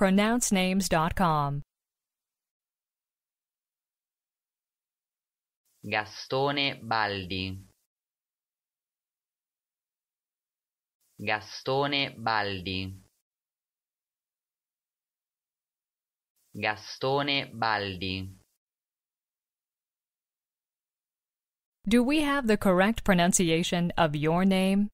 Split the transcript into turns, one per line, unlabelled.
pronouncenames.com.
Gastone Baldi Gastone Baldi Gastone Baldi
Do we have the correct pronunciation of your name?